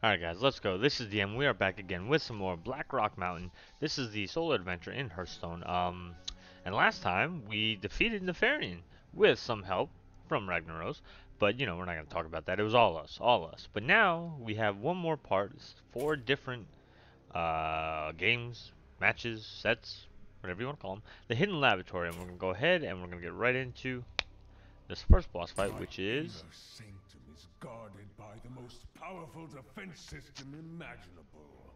Alright guys, let's go. This is DM. We are back again with some more Blackrock Mountain. This is the solo adventure in Hearthstone. Um, and last time we defeated Nefarian with some help from Ragnaros. But, you know, we're not going to talk about that. It was all us. All us. But now we have one more part. Four different uh, games, matches, sets, whatever you want to call them. The Hidden Laboratory. And we're going to go ahead and we're going to get right into this first boss fight, which is... sanctum is guarded by the most powerful defense system imaginable.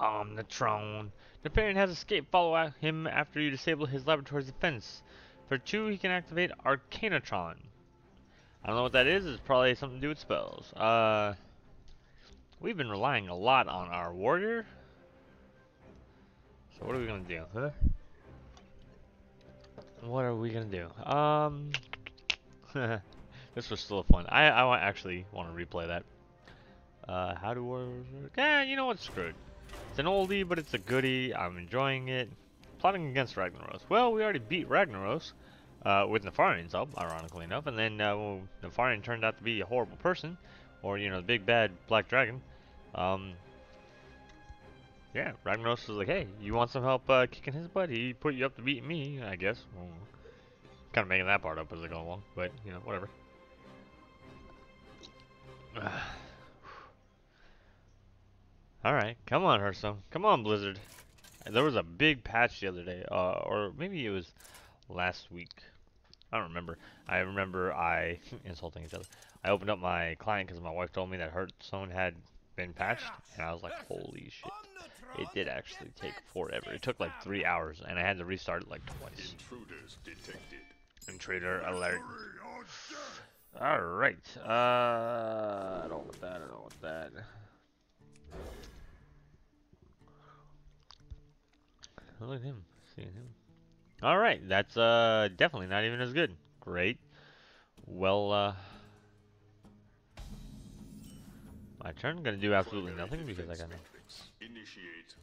Omnitron. The parent has escaped. Follow him after you disable his laboratory's defense. For two, he can activate Arcanotron. I don't know what that is. It's probably something to do with spells. Uh, we've been relying a lot on our warrior. So what are we gonna do? Huh? What are we gonna do? Um, this was still fun. I I actually want to replay that. Uh, how do work? Eh, you know what? Screw it. It's an oldie, but it's a goodie. I'm enjoying it. Plotting against Ragnaros. Well, we already beat Ragnaros uh, with Nefarian's help, ironically enough. And then uh, well, Nefarian turned out to be a horrible person, or you know, the big bad black dragon. Um, yeah, Ragnaros was like, "Hey, you want some help uh, kicking his butt? He put you up to beating me, I guess." Well, kind of making that part up as I go along, but you know, whatever. Alright, come on, Hearthstone. Come on, Blizzard. There was a big patch the other day, uh, or maybe it was last week. I don't remember. I remember I, insulting each other, I opened up my client because my wife told me that Hearthstone had been patched, and I was like, holy shit. It did actually take forever. It took like three hours, and I had to restart it like twice. Intruders detected. Intruder alert. Alright, uh, I don't want that, I don't want that. Look at him. Seeing him. Alright, that's uh definitely not even as good. Great. Well, uh... My turn. Gonna do absolutely nothing because I got no... Initiate.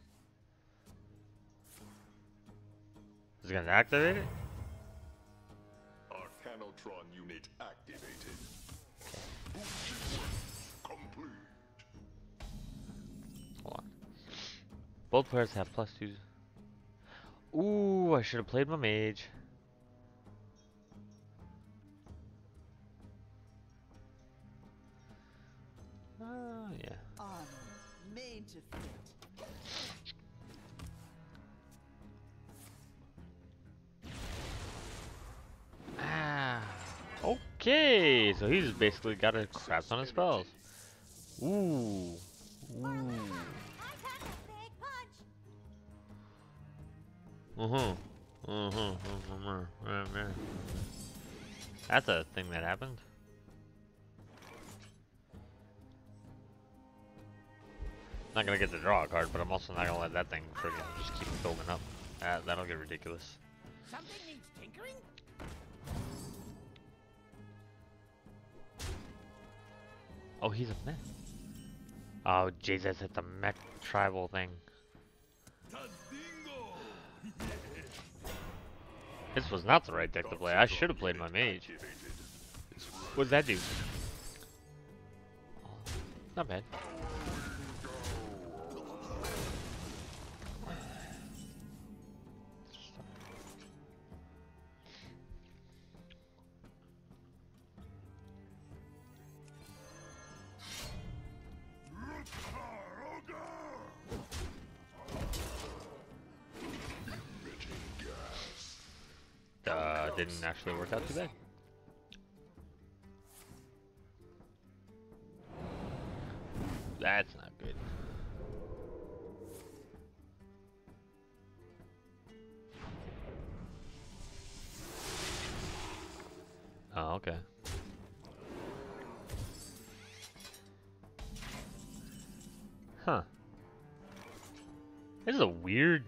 Is it gonna activate it? Arcanotron Both players have plus two. Ooh, I should have played my mage. Oh, yeah. To fit. Ah. Okay, so he's basically got a crap ton of spells. Ooh. Ooh. Uh-huh. Uh-huh. That's a thing that happened. Not gonna get to draw a card, but I'm also not gonna let that thing just keep building up. That, that'll get ridiculous. Something needs tinkering? Oh, he's a mech. Oh, Jesus, it's a mech tribal thing. This was not the right deck to play. I should have played my mage. What'd that do? Not bad. That's not good. Oh, okay. Huh. This is a weird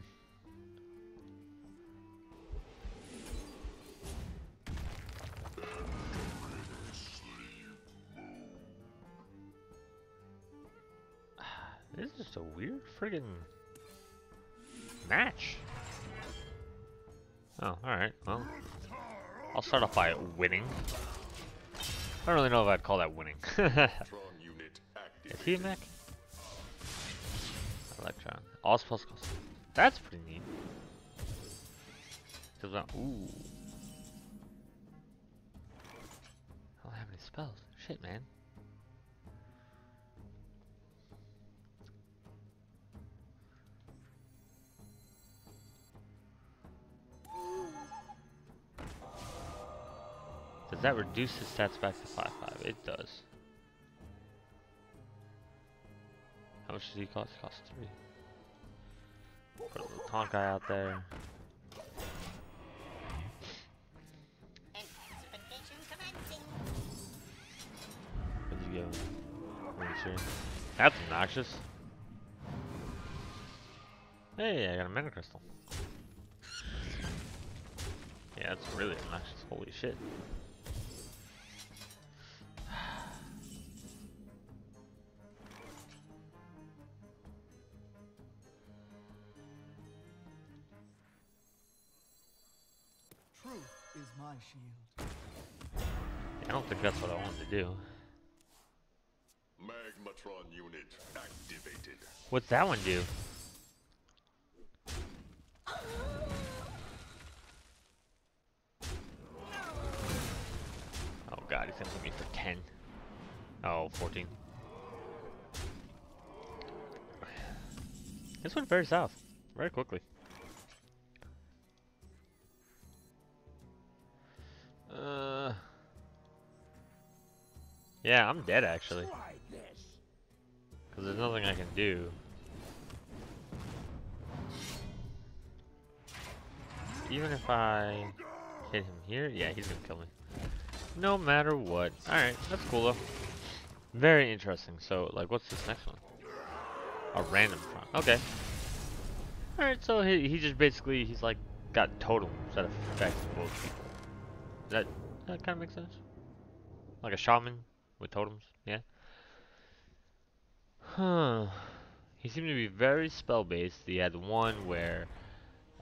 friggin' match. Oh, alright, well. I'll start off by winning. I don't really know if I'd call that winning. Is he a mech? Electron. Oh, All spells cost. That's pretty neat. Cause ooh. I don't have any spells. Shit, man. Does that reduce his stats back to 5-5? It does. How much does he cost? He costs 3. Put a little taunt guy out there. What'd you him? That's obnoxious. Hey, I got a mana crystal. Yeah, that's really obnoxious. Holy shit. Do. Magmatron unit activated. What's that one do? Oh god, he's gonna hit me for 10. Oh, 14. This one very south, very quickly. Yeah, I'm dead actually. Because there's nothing I can do. Even if I hit him here, yeah, he's gonna kill me. No matter what. Alright, that's cool though. Very interesting. So, like, what's this next one? A random front. Okay. Alright, so he, he just basically, he's like, got totems that affect both people. That, that kind of makes sense? Like a shaman with totems, yeah? Huh. He seemed to be very spell based. He had one where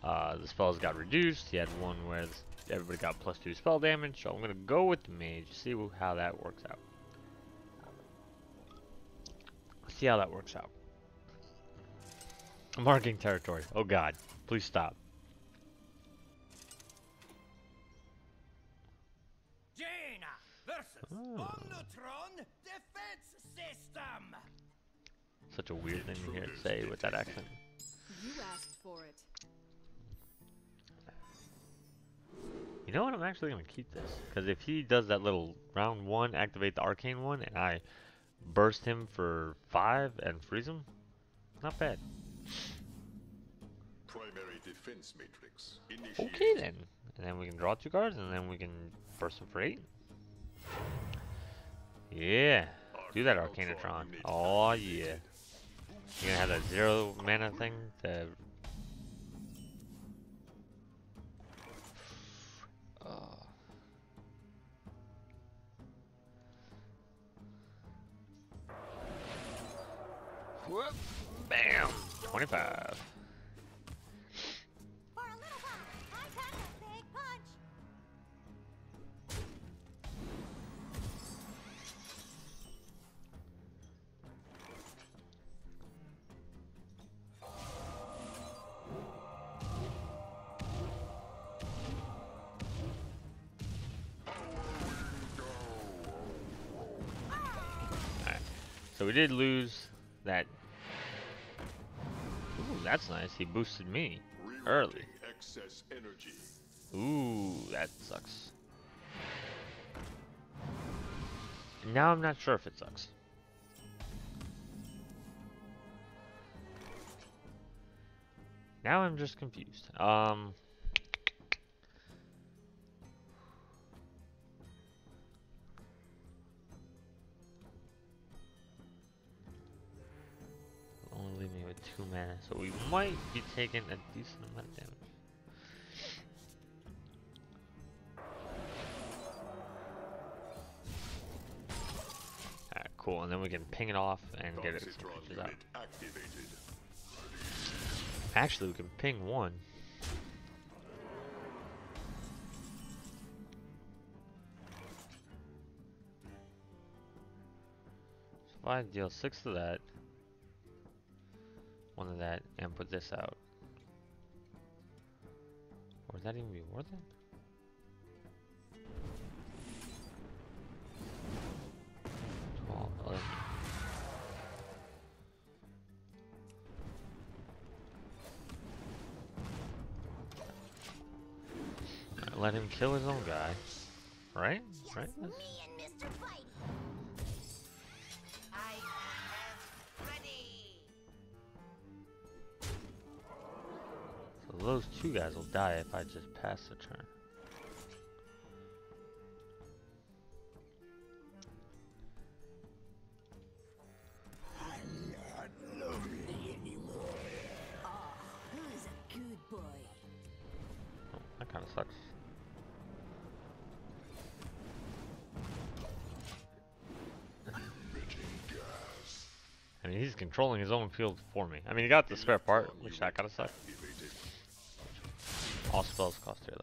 uh, the spells got reduced. He had one where everybody got plus two spell damage. So I'm gonna go with the mage. See how that works out. See how that works out. Marking territory. Oh God! Please stop. Versus Oh. Ah. Omnitron Defense System. Such a weird thing to hear say with that accent. You asked for it. You know what? I'm actually gonna keep this because if he does that little round one, activate the arcane one, and I burst him for five and freeze him, not bad. Primary defense matrix. Initiate. Okay then, and then we can draw two cards, and then we can burst him for eight. Yeah, do that Arcanotron. Oh yeah. You're gonna have that zero mana thing to. Oh. Whoop. Bam! 25. Did lose that. Ooh, that's nice. He boosted me early. Excess energy. Ooh, that sucks. Now I'm not sure if it sucks. Now I'm just confused. Um. Two mana, so we might be taking a decent amount of damage. Alright, cool, and then we can ping it off and get it some Toxitron creatures out. activated. Actually, we can ping one. So if I deal six to that, of that and put this out. Would that even be worth it? Let him kill his own guy. Right? Right? Those two guys will die if I just pass the turn. Who's a good boy? Oh, that kind of sucks. I mean, he's controlling his own field for me. I mean, he got the spare part, which that kind of sucks. Spells cost tier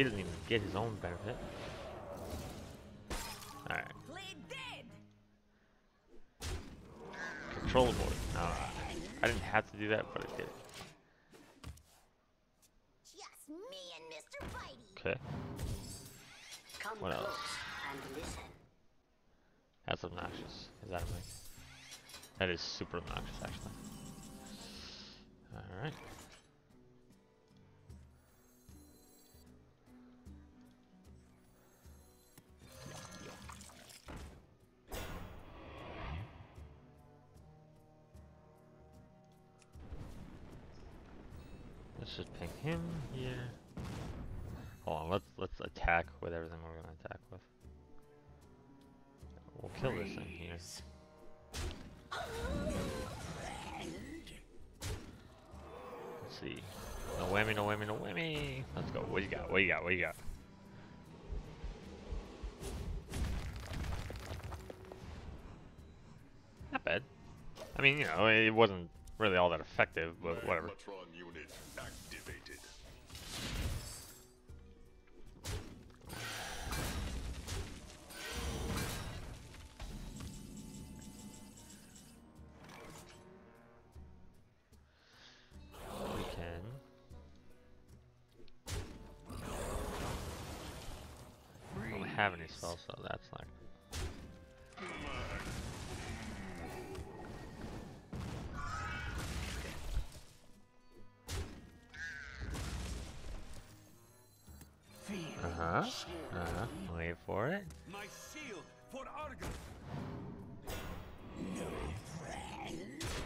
he doesn't even get his own benefit. Alright, control board. No, I didn't have to do that, but I did. Kill this thing here. Let's see. No whammy, no whammy, no whammy. Let's go. What you got? What you got? What you got? Not bad. I mean, you know, it wasn't really all that effective, but whatever.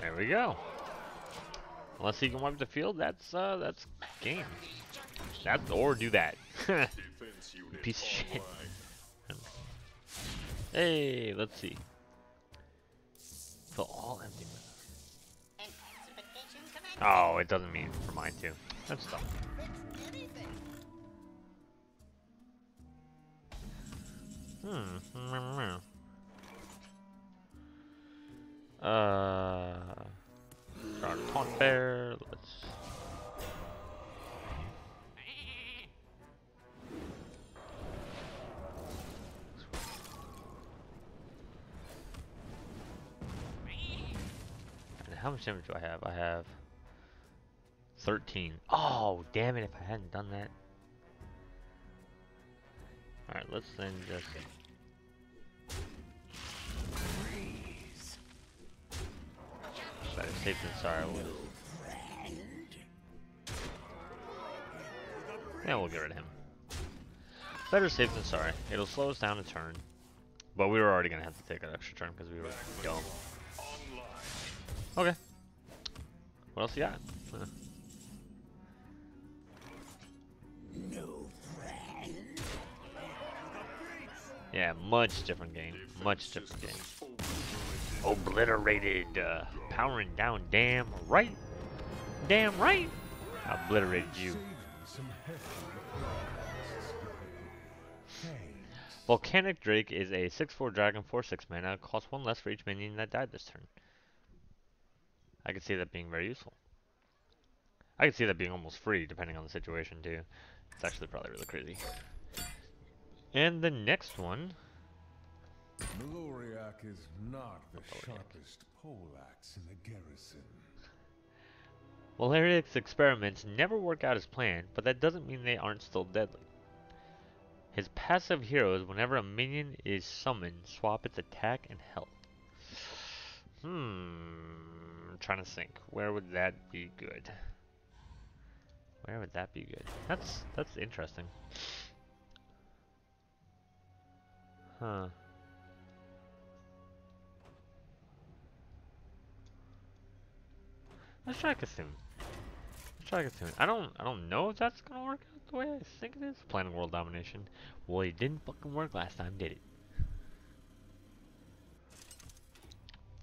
There we go. Unless he can wipe the field, that's uh, that's game. That or do that. Piece of shit. hey, let's see. Fill all empty. Oh, it doesn't mean for mine too. That's dumb. Hmm. Uh. Our taunt bear. Let's. How much damage do I have? I have 13. Oh, damn it, if I hadn't done that. Alright, let's then just... safe than sorry. Yeah, we'll get rid of him. Better safe than sorry. It'll slow us down a turn. But we were already going to have to take an extra turn because we were dumb. Okay. What else you got? Yeah, much different game. Much different game. Obliterated. Uh, powering down. Damn right. Damn right. Obliterated you. Saving some hefty costs. Thanks. Volcanic Drake is a 6-4 dragon, 4-6 mana, costs 1 less for each minion that died this turn. I could see that being very useful. I could see that being almost free, depending on the situation, too. It's actually probably really crazy. And the next one... Maloriak is not the sharpest poleaxe in the garrison. Maloriak's experiments never work out as planned, but that doesn't mean they aren't still deadly. His passive heroes, whenever a minion is summoned, swap its attack and health. Hmm, I'm trying to think. Where would that be good? Where would that be good? That's that's interesting. Huh. Let's try Cthulhu. Let's try Cthulhu. I don't I don't know if that's gonna work out the way I think it is. Planning world domination. Well it didn't fucking work last time, did it?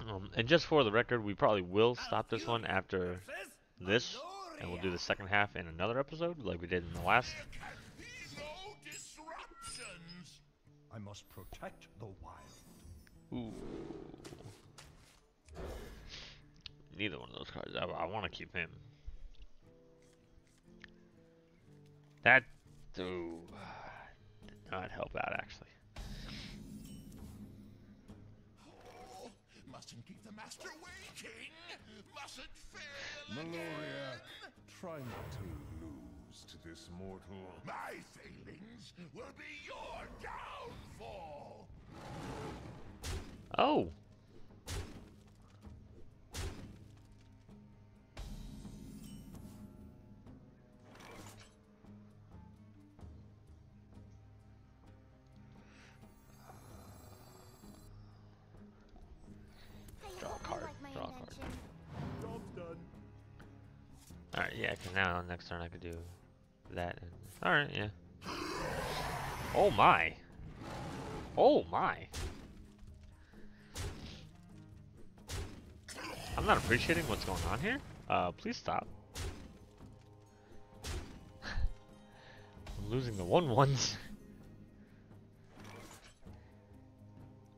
Um, and just for the record, we probably will stop this one after this, and we'll do the second half in another episode, like we did in the last. I must protect the wild. Ooh. Neither one of those cards. I, I want to keep him. That, ooh, did not help out actually. Mustn't keep the master waiting. Mustn't fail. Maloriak, try not to lose to this mortal. My failings will be your downfall. Oh. Yeah, because now next turn I could do that. And, Alright, yeah. Oh my. Oh my. I'm not appreciating what's going on here. Uh, please stop. I'm losing the one ones.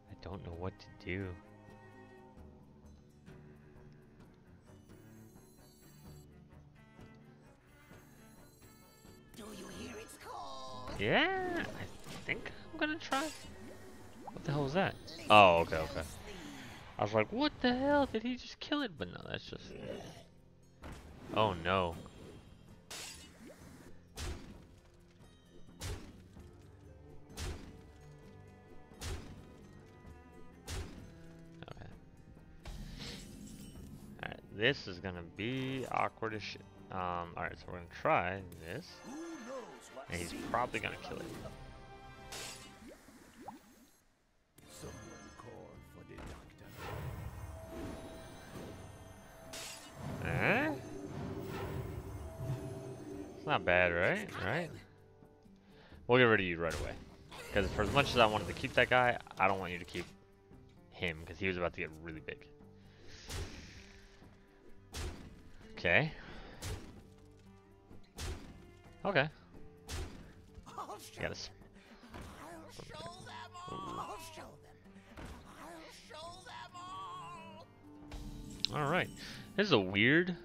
I don't know what to. Do Yeah, I think I'm gonna try. What the hell was that? Oh, okay, okay. I was like, what the hell? Did he just kill it? But no, that's just. Oh no. Okay. Alright, this is gonna be awkward as shit. Um, alright, so we're gonna try this. And he's probably gonna kill it. Eh? It's not bad, right? Right? We'll get rid of you right away. Because for as much as I wanted to keep that guy, I don't want you to keep him because he was about to get really big. Okay. Okay. I'll show gotta s- I'll show them all. I'll show them. I'll show them all. Alright. This is a weird.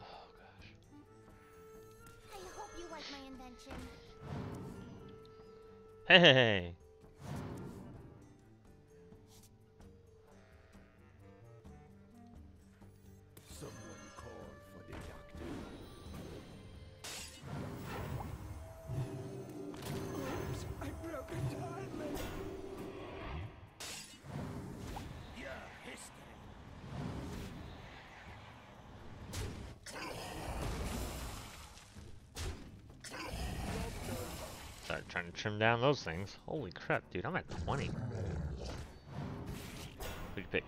Oh gosh. I hope you like my invention. Hey! Trim down those things. Holy crap, dude, I'm at 20. Who'd pick?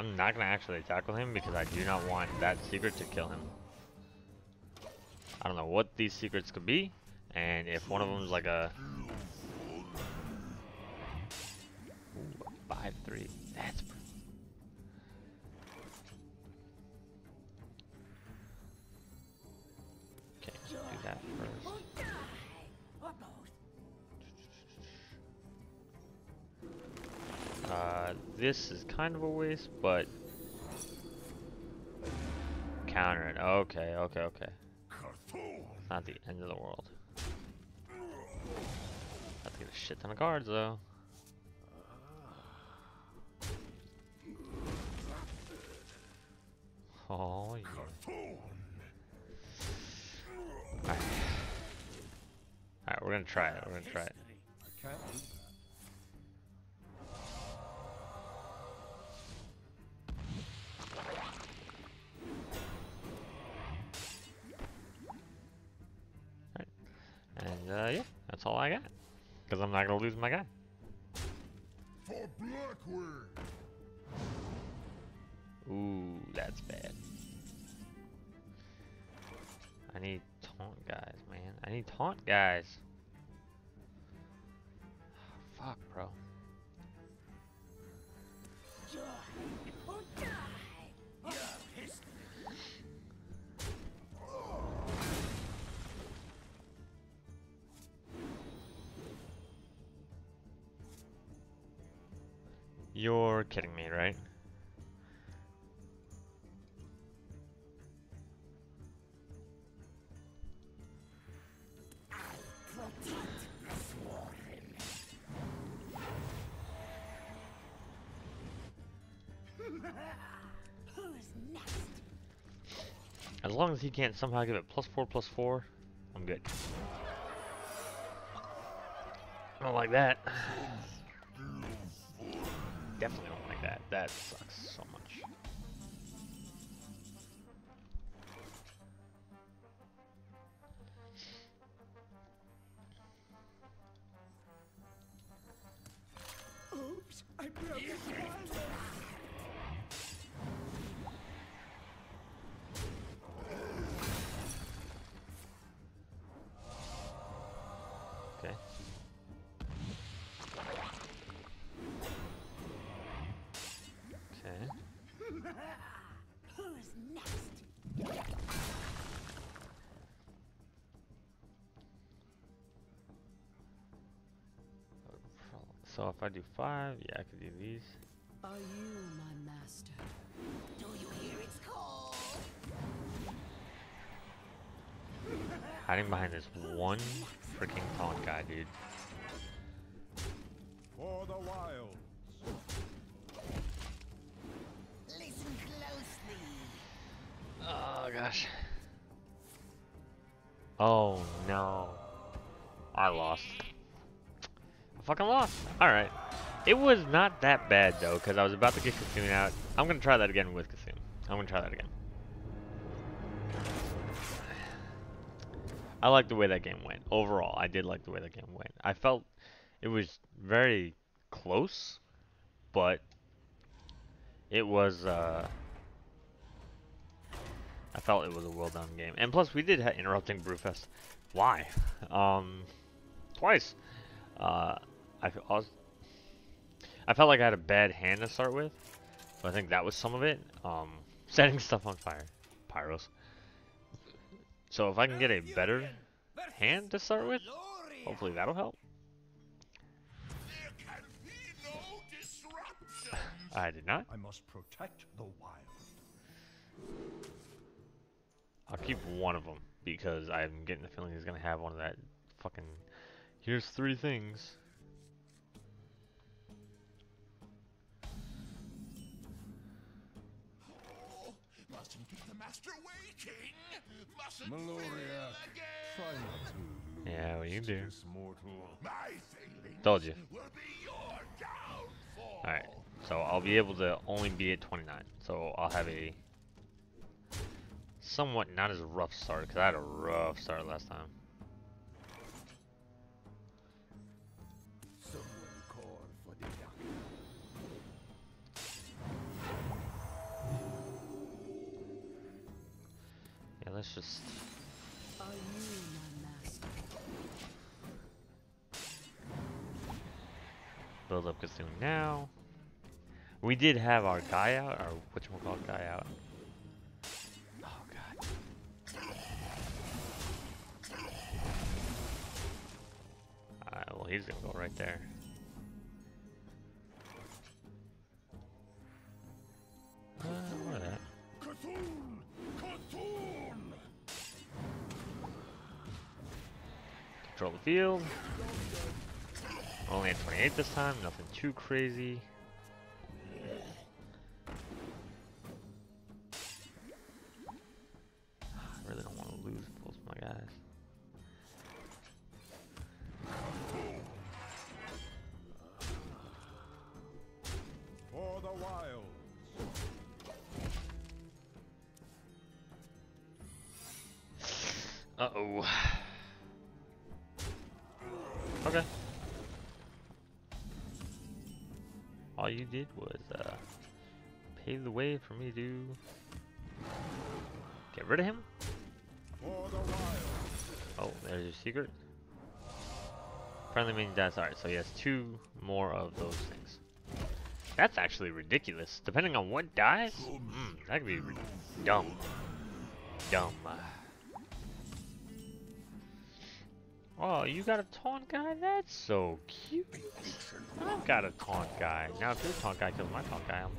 I'm not gonna actually tackle him because I do not want that secret to kill him. I don't know what these secrets could be, and if one of them is like a Ooh, a five three, that's this is kind of a waste, but counter it. Okay, okay, okay. Not the end of the world. Have to get a shit ton of cards though. Oh yeah. Alright. Alright, we're gonna try it. We're gonna try it. And uh, yeah, that's all I got. Because I'm not gonna lose my guy. For Blackwing! Ooh, that's bad. I need taunt guys, man. I need taunt guys. Fuck, bro. You're kidding me, right? As long as he can't somehow give it plus four, plus four, I'm good. I don't like that. Definitely don't like that. That sucks so much. If I do five, yeah, I could do these. Are you my master? Do you hear its call? Hiding behind this one freaking taunt guy, dude. For the wilds. Listen closely. Oh gosh. Oh no. I lost. Fucking lost. Alright. It was not that bad though, because I was about to get Kasumi out. I'm gonna try that again with Kasumi. I'm gonna try that again. I like the way that game went. Overall, I did like the way that game went. I felt it was very close, but it was uh I felt it was a well done game. And plus we did have interrupting Brewfest. Why? Um twice. Uh I, I was I felt like I had a bad hand to start with. So I think that was some of it. Um setting stuff on fire. Pyros. So if I can get a better hand to start with, hopefully that'll help. There can be no. I did not. I must protect the wild. I'll keep one of them because I'm getting the feeling he's gonna have one of that fucking. Here's three things. Meloria, fail again. try not to lose Yeah, what you do. mortal. My Told you. will be your downfall. Alright, so I'll be able to only be at 29. So I'll have a somewhat not as rough start, because I had a rough start last time. Let's just... Are you my master? build up Cthulhu now. We did have our guy out, our whatchamacallit guy out. Oh god. Alright, well he's gonna go right there. Field. Only at 28 this time, nothing too crazy. Did was uh, pave the way for me to get rid of him. Oh, there's your secret. Friendly means that's alright, so he has two more of those things. That's actually ridiculous. Depending on what dies, mm, that could be dumb. Dumb. Oh, you got a taunt guy? That's so cute. I've got a taunt guy. Now, if your taunt guy kills my taunt guy, I'm.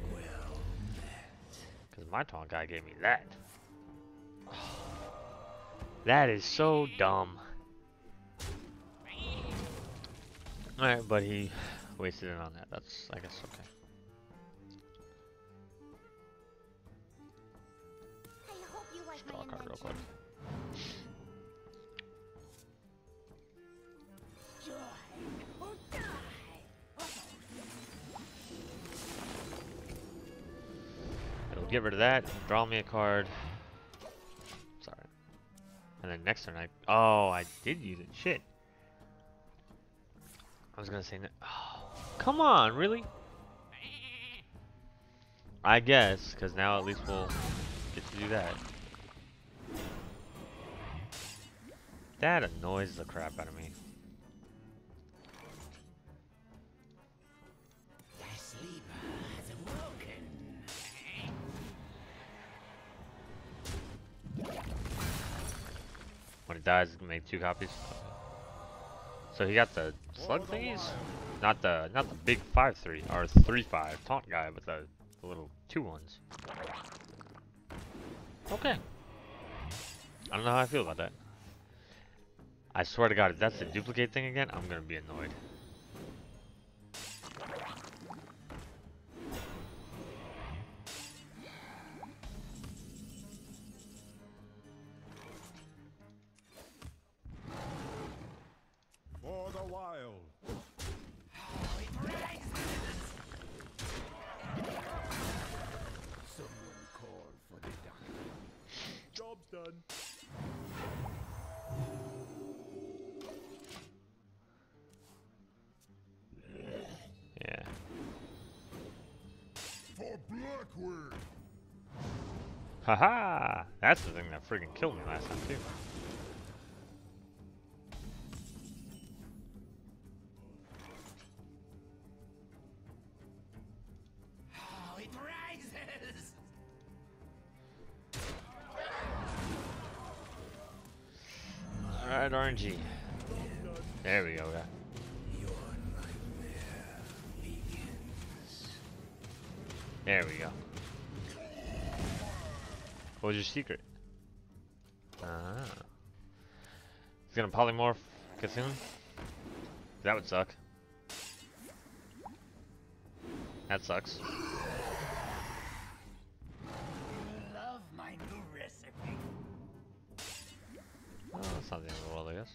Because my taunt guy gave me that. That is so dumb. Alright, but he wasted it on that. That's, I guess, okay. Draw a card real quick. Get rid of that, draw me a card. Sorry. And then next turn I... Oh, I did use it. Shit. I was gonna say... Oh, come on, really? I guess, because now at least we'll get to do that. That annoys the crap out of me. It dies, make two copies. So he got the slug thingies, not the not the big five three or three five taunt guy, but the, the little two ones. Okay. I don't know how I feel about that. I swear to God, if that's the duplicate thing again, I'm gonna be annoyed. Haha! That's the thing that friggin' killed me last time too. secret. Ah. He's gonna polymorph Kasum? That would suck. That sucks. Oh, that's not the end of the world, I guess.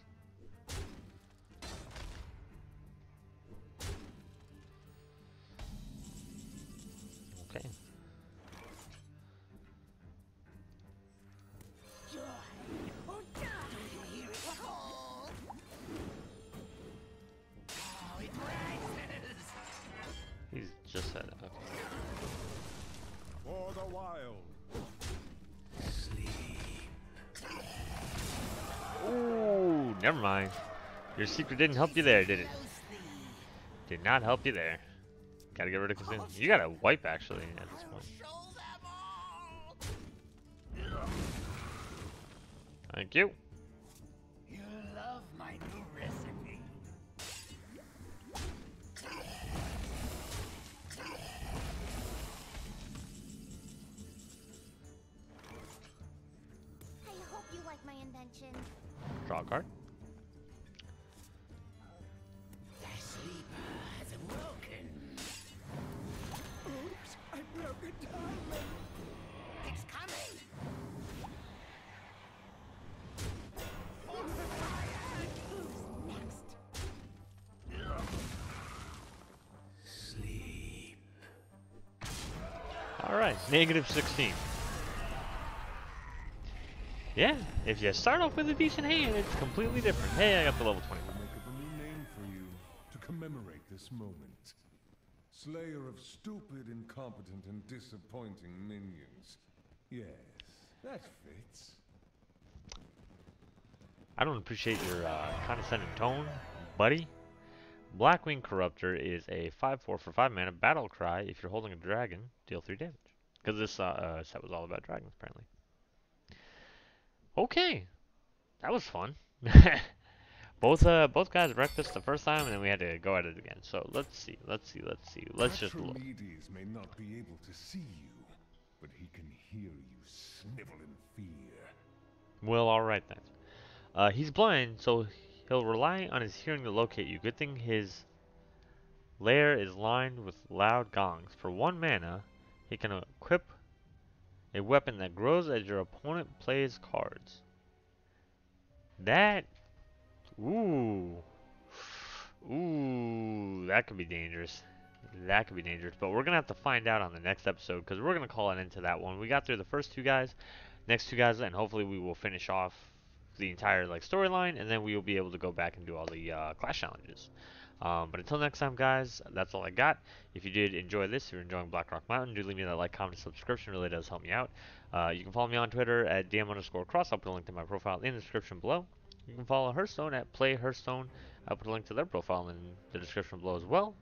Wild. Ooh, never mind. Your secret didn't help you there, did it? Did not help you there. Gotta get rid of Kazun. You gotta wipe actually at this point. Thank. You fire. Who's next? Sleep. Alright, negative 16. Yeah, if you start off with a decent hand, it's completely different. Hey, I got the level 20. We'll make up a new name for you to commemorate this moment. Slayer of stupid, incompetent, and disappointing minions. Yes, that fits. I don't appreciate your uh, condescending tone, buddy. Blackwing Corruptor is a 5-4 for 5 mana battle cry. If you're holding a dragon, deal 3 damage. Because this uh, uh, set was all about dragons, apparently. Okay, that was fun. both uh, both guys wrecked us the first time, and then we had to go at it again. So let's see, let's see, let's see. Let's just look. May not be able to see you, but he can hear you snivel in fear. Well, alright then. Uh, he's blind, so he'll rely on his hearing to locate you. Good thing his lair is lined with loud gongs. For one mana, he can equip a weapon that grows as your opponent plays cards. That, ooh, ooh, that could be dangerous. That could be dangerous, but we're gonna have to find out on the next episode because we're gonna call it into that one. We got through the first two guys, next two guys, and hopefully we will finish off the entire like storyline, and then we will be able to go back and do all the uh, clash challenges. Um, but until next time, guys, that's all I got. If you did enjoy this, if you're enjoying Blackrock Mountain, do leave me that like, comment, subscription. Really does help me out. Uh, you can follow me on Twitter at DM underscore cross. I'll put a link to my profile in the description below. You can follow Hearthstone at Play Hearthstone. I'll put a link to their profile in the description below as well.